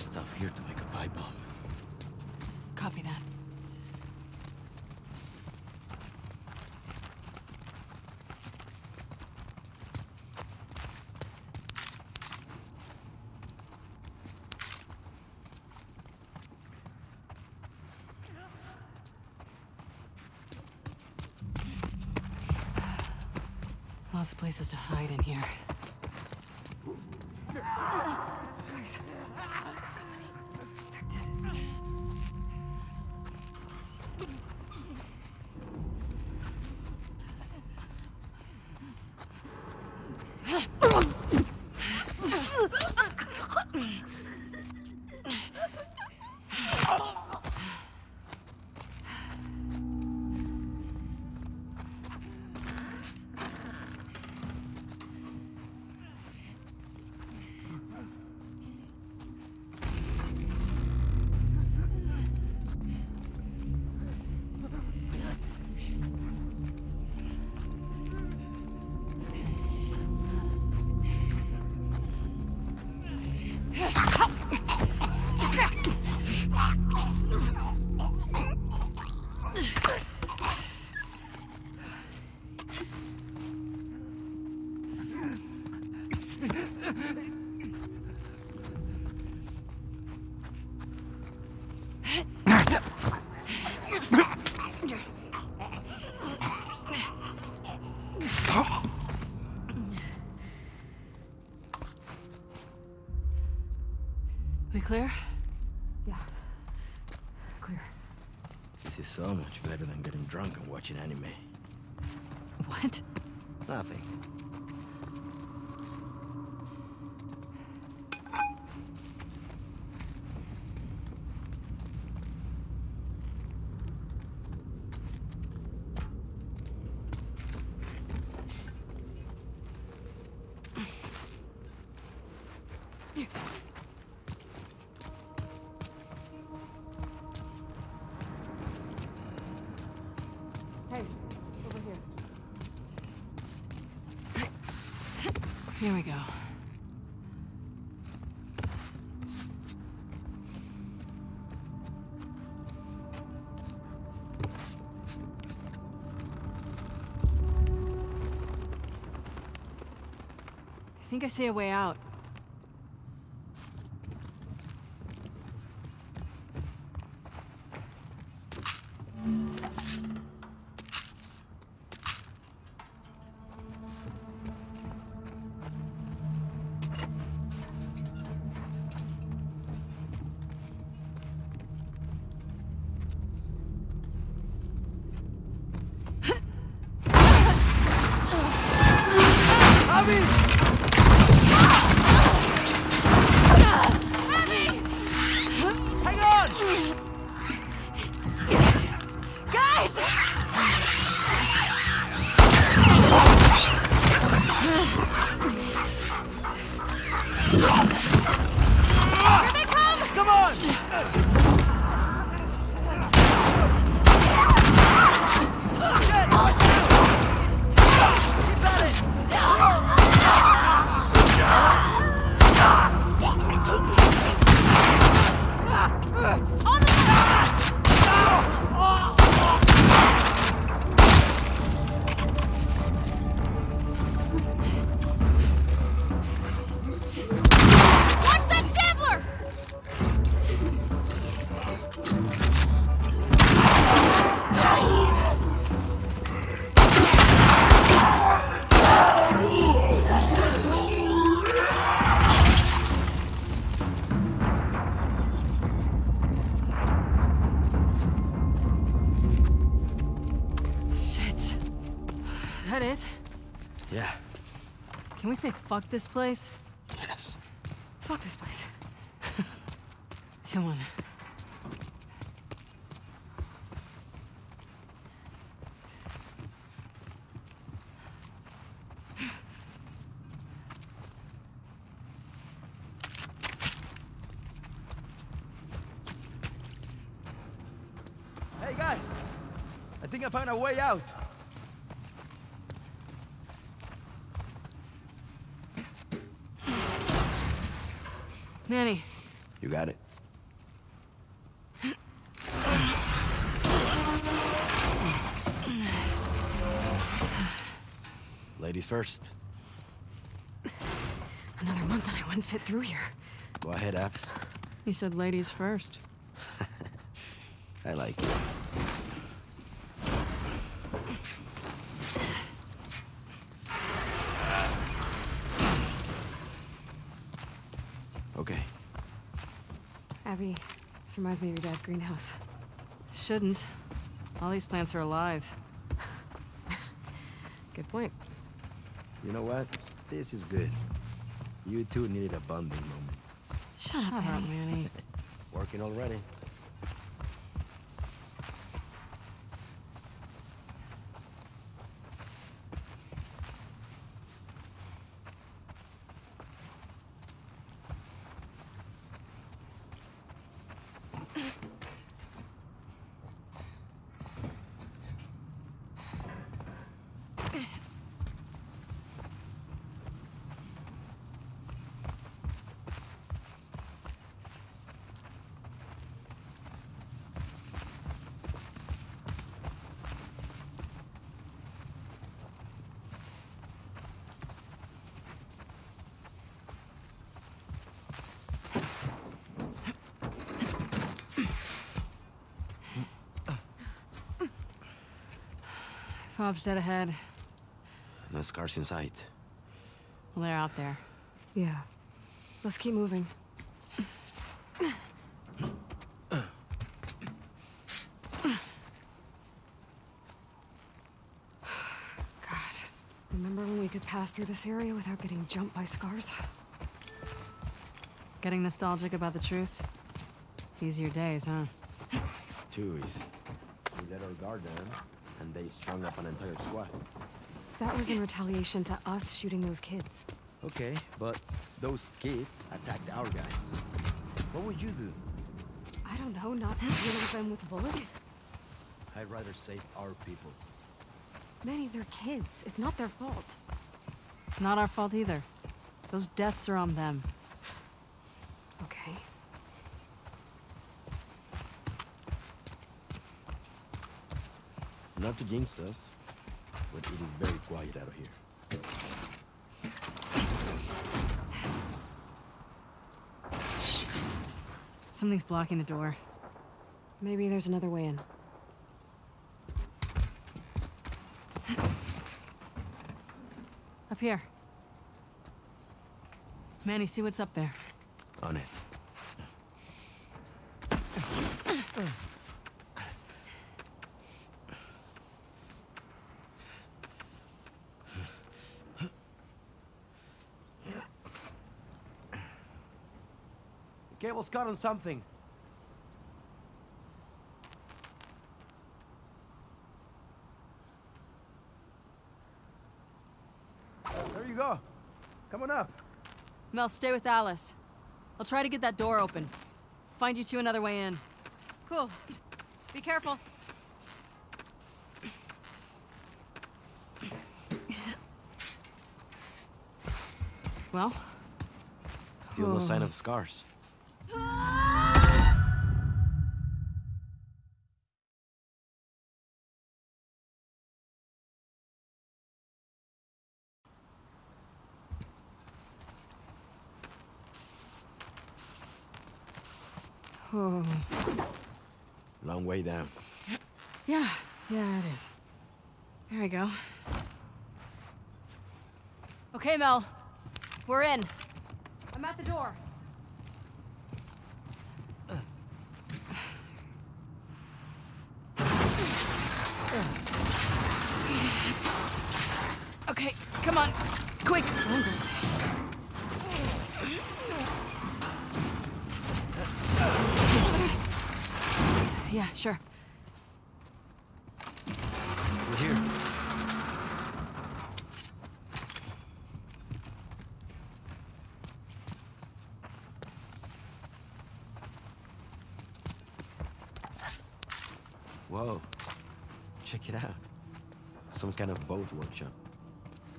stuff here to make a pipe bomb. Copy that. Lots of places to hide in here. We clear? Yeah. Clear. This is so much better than getting drunk and watching anime. What? Nothing. Here we go. I think I see a way out. Come! Watch That it? Yeah. Can we say fuck this place? Yes. Fuck this place. Come on. Hey guys! I think I found a way out. Manny, You got it. Ladies first. Another month and I wouldn't fit through here. Go ahead, Abs. He said ladies first. I like it. Okay. Abby, this reminds me of your dad's greenhouse. Shouldn't. All these plants are alive. Good point. You know what? This is good. You two needed a bonding moment. Shut, up, Manny. Working already. Bob's dead ahead. No scars in sight. Well, they're out there. Yeah. Let's keep moving. God. Remember when we could pass through this area without getting jumped by scars? Getting nostalgic about the truce? Easier days, huh? Too easy. We let our guard down, and they strung up an entire squad. That was in retaliation to us shooting those kids. Okay, but those kids attacked our guys. What would you do? I don't know, not dealing with them with bullets. I'd rather save our people. Manny, they're kids. It's not their fault. Not our fault either. Those deaths are on them. Okay. Not against us, but it is very quiet out here. Something's blocking the door. Maybe there's another way in. Up here. Manny, see what's up there. On it. Cable's caught on something. There you go. Come on up. Mel, stay with Alice. I'll try to get that door open. Find you two another way in. Cool. Be careful. Well, Still no sign of hmm. scars. Oh, Long way down. yeah, yeah, it is. There we go. Okay, Mel. We're in. I'm at the door. Okay, come on. Quick. Yeah, sure. We're here. Whoa. Check it out. Some kind of boat workshop.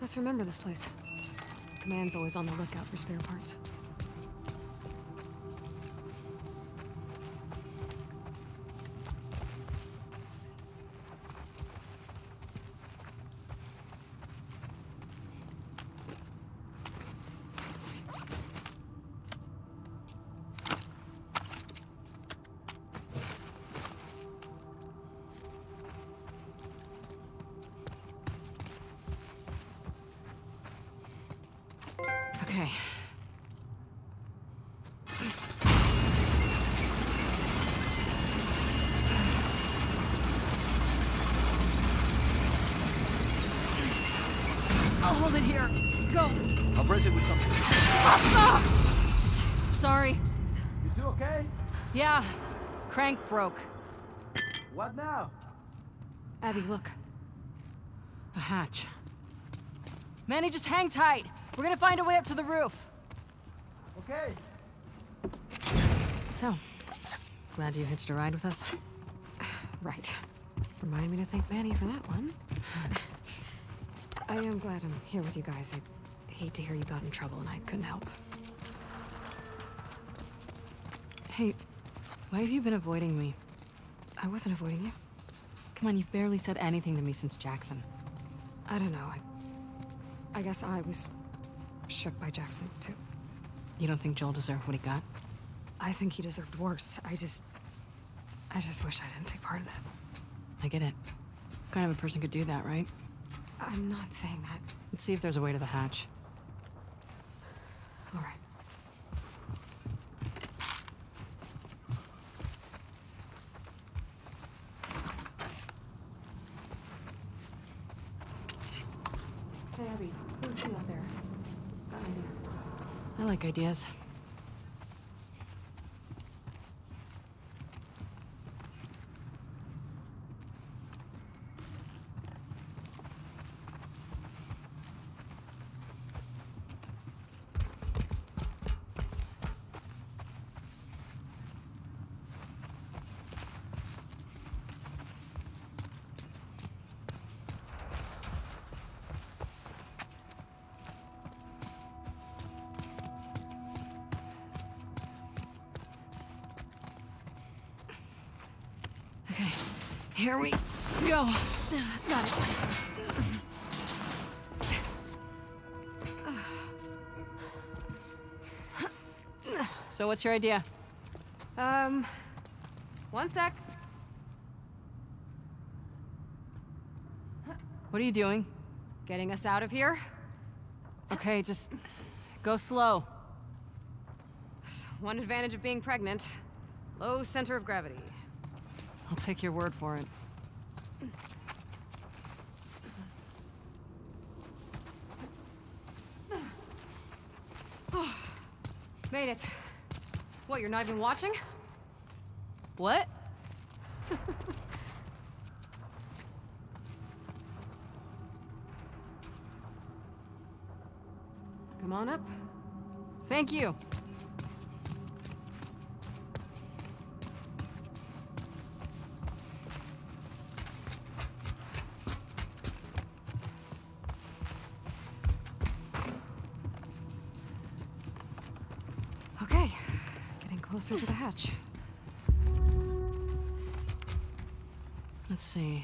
Let's remember this place. Command's always on the lookout for spare parts. Yeah. Crank broke. What now? Abby, look. A hatch. Manny, just hang tight. We're gonna find a way up to the roof. Okay. So, glad you hitched a ride with us. Right. Remind me to thank Manny for that one. I am glad I'm here with you guys. I hate to hear you got in trouble and I couldn't help. Hey, why have you been avoiding me? I wasn't avoiding you. Come on, you've barely said anything to me since Jackson. I don't know. I, I guess I was shook by Jackson, too. You don't think Joel deserved what he got? I think he deserved worse. I just... I just wish I didn't take part in it. I get it. What kind of a person could do that, right? I'm not saying that. Let's see if there's a way to the hatch. All right. Hey, Abby. Who's she out there? Got an idea. I like ideas. Here we go. Got it. So what's your idea? Um, one sec. What are you doing? Getting us out of here? Okay, just go slow. One advantage of being pregnant. Low center of gravity. I'll take your word for it. Made it. What, you're not even watching? What? Come on up. Thank you. Closer to the hatch. Let's see.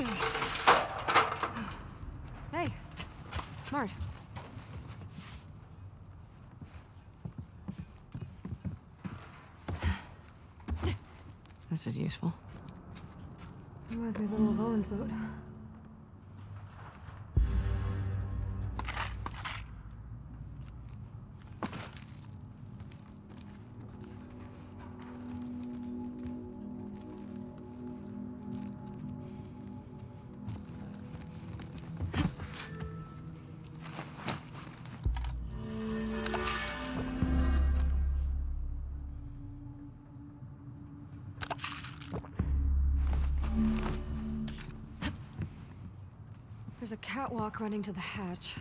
Hey. Smart. This is useful. Reminds me of little Owen's boat. Catwalk running to the hatch.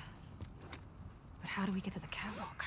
But how do we get to the catwalk?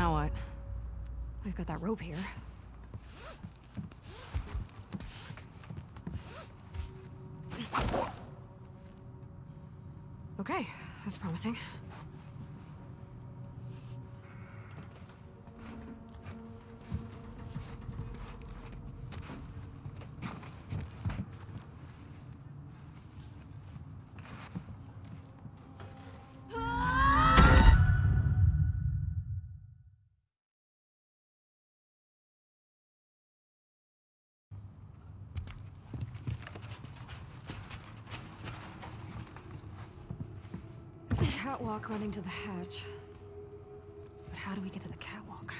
Now what? We've got that rope here. Okay, that's promising. Catwalk running to the hatch. But how do we get to the catwalk?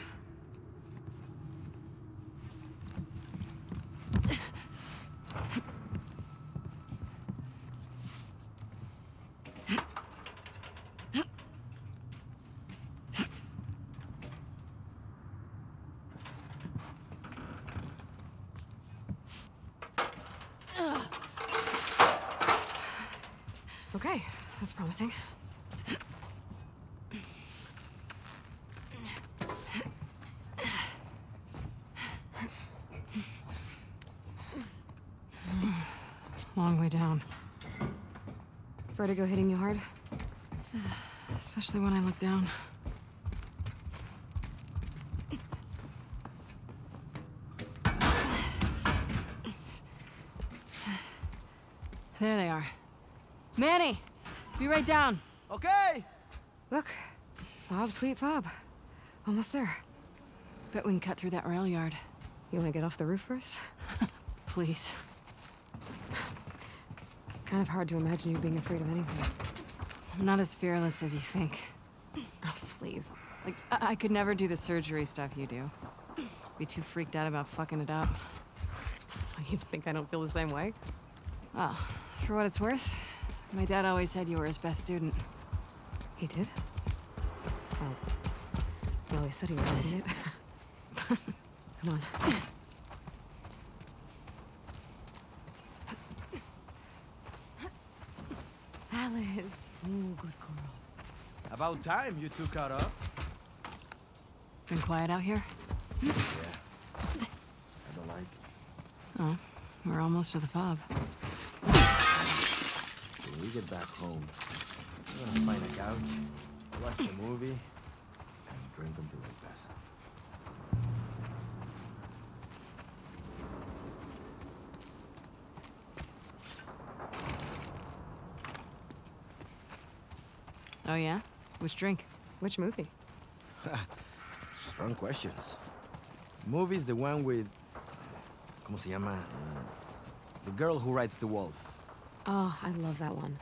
Okay, that's promising. Long way down. Vertigo hitting you hard? Especially when I look down. There they are. Manny! Be right down. Okay! Look, fob, sweet fob. Almost there. Bet we can cut through that rail yard. You want to get off the roof first? Please. Kind of hard to imagine you being afraid of anything. I'm not as fearless as you think. Oh, please. Like, I, I could never do the surgery stuff you do. Be too freaked out about fucking it up. You think I don't feel the same way? Well, for what it's worth, my dad always said you were his best student. He did? Well, he always said he was, didn't it? Come on. Alice. Ooh, good girl. About time you two caught up. Been quiet out here? Yeah. I don't like it. Oh, we're almost to the fob. When we get back home, we're gonna find a couch, watch a movie, and drink until we pass out. Oh yeah? Which drink? Which movie? Strong questions. Movie's the one with... ¿Cómo se llama? Uh, the girl who rides the wolf. Oh, I love that one.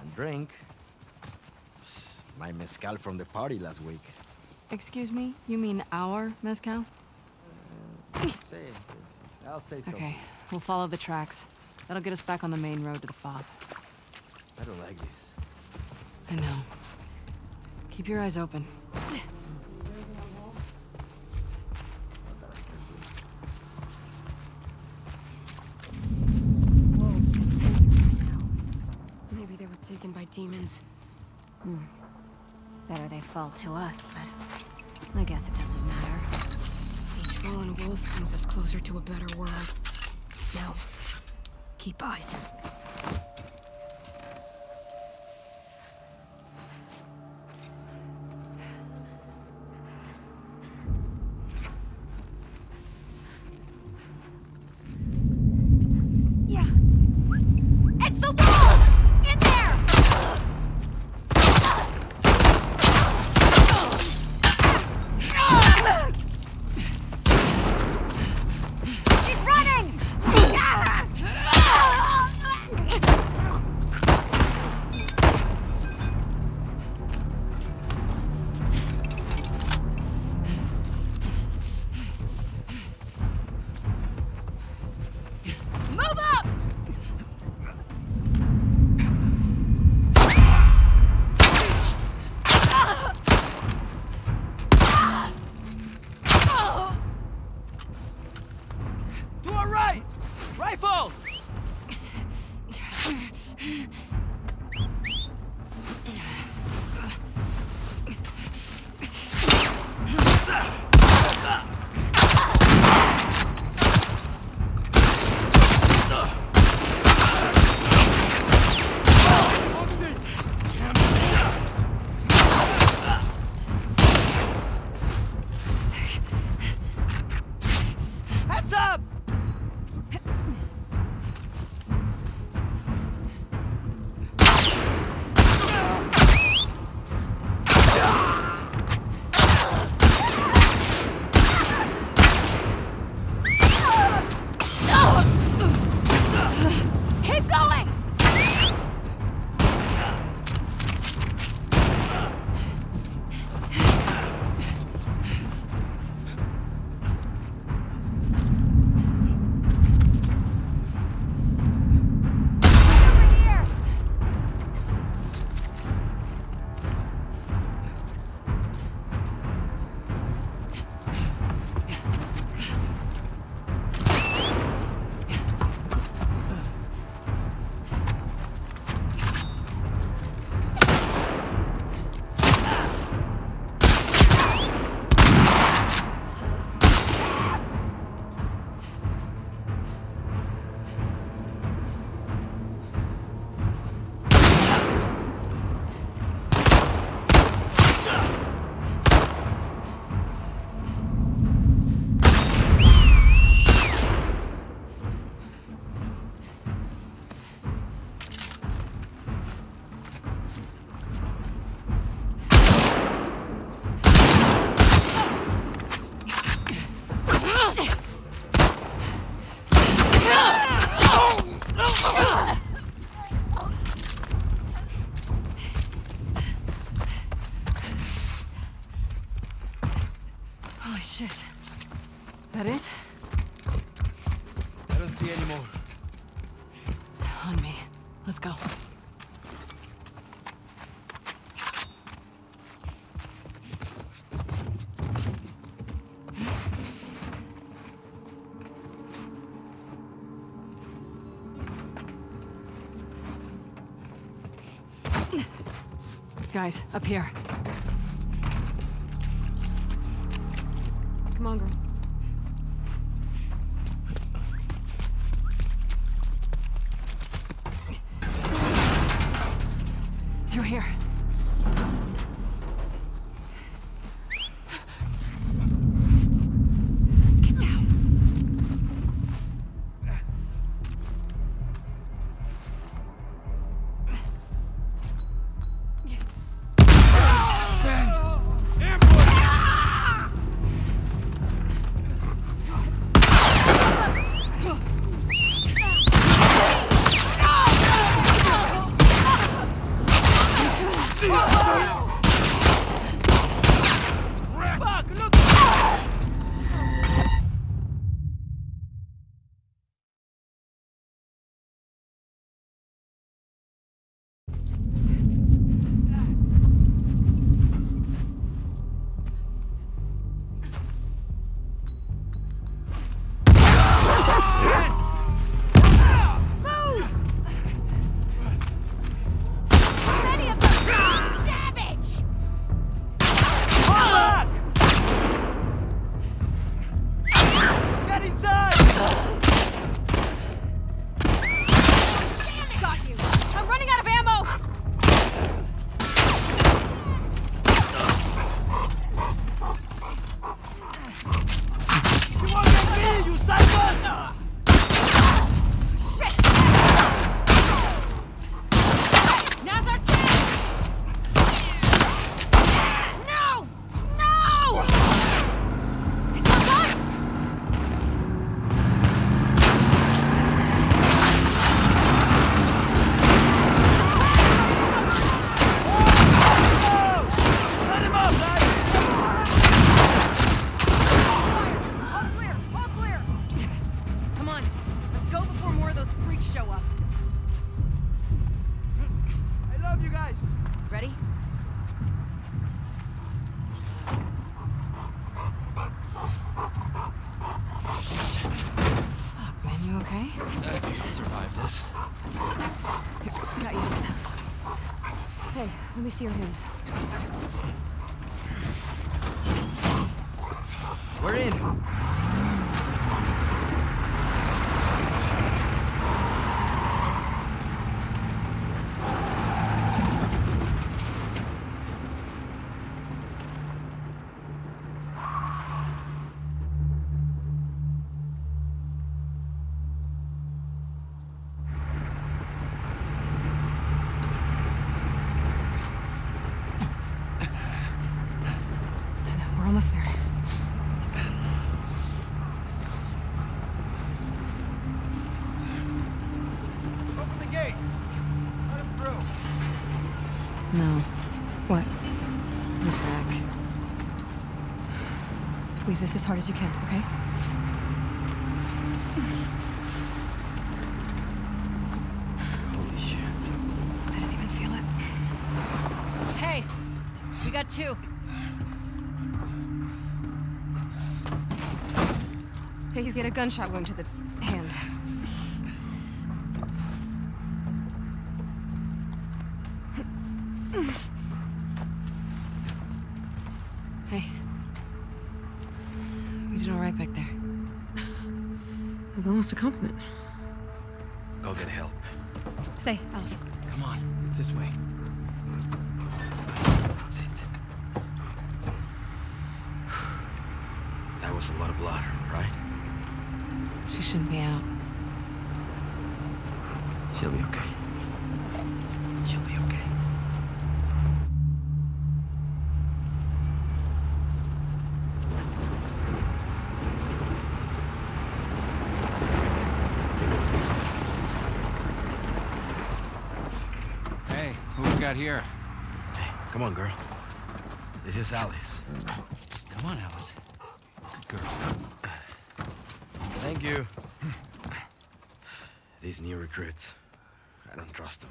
And drink... My mezcal from the party last week. Excuse me? You mean our mezcal? Say, I'll save some. Okay, we'll follow the tracks. That'll get us back on the main road to the fob. I don't like this. I know. Keep your eyes open. Maybe they were taken by demons. Hmm. Better they fall to us, but I guess it doesn't matter. Each fallen wolf brings us closer to a better world. Now, keep eyes. Guys, up here. Come on, girl. Through here. Manny almost there. Open the gates! Let him through! No. What? Look back. Squeeze this as hard as you can, okay? Gunshot wound to the hand. Hey. We did all right back there. It was almost a compliment. Go get help. Stay, Alice. Come on, it's this way. Sit. That was a lot of blood, right? She shouldn't be out. She'll be okay. She'll be okay. Hey, who we got here? Hey, come on, girl. This is Alice. Come on, Alice. girl. Thank you. These new recruits. I don't trust them.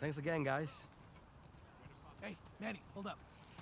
Thanks again, guys. Hey, Manny, hold up.